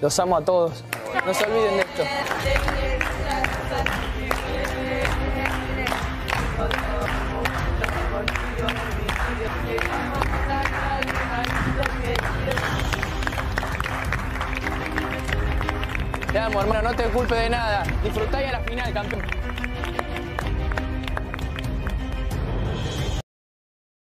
Los amo a todos. No se olviden de esto. Te amo, hermano, no te culpes de nada. Disfrutá y a la final, campeón.